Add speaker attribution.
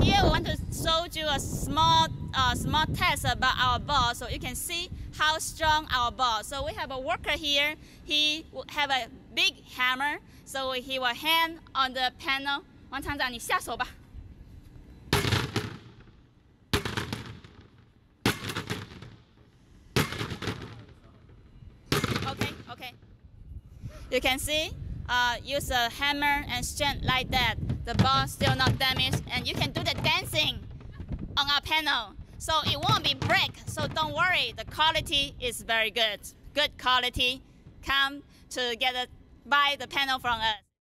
Speaker 1: Here we want to show you a small, uh, small test about our ball, so you can see how strong our ball. So we have a worker here. He have a big hammer, so he will hand on the panel. 王厂长，你下手吧。Okay, okay. You can see, uh, use a hammer and strength like that. The ball still not damaged, and you can do the dancing on our panel. So it won't be break. So don't worry. The quality is very good. Good quality. Come to get a, buy the panel from us.